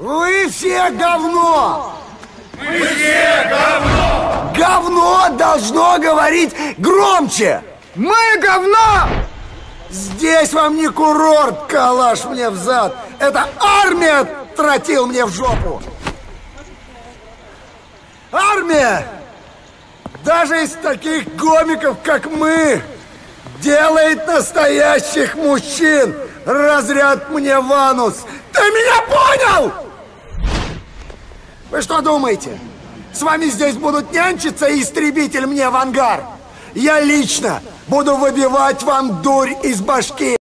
Вы все говно! Мы все говно! Говно должно говорить громче! Мы говно! Здесь вам не курорт, калаш мне в зад. Это армия тротил мне в жопу. Армия! Даже из таких гомиков, как мы, делает настоящих мужчин. Разряд мне ванус. Ты меня понял? Вы что думаете? С вами здесь будут нянчиться и истребитель мне в ангар? Я лично буду выбивать вам дурь из башки.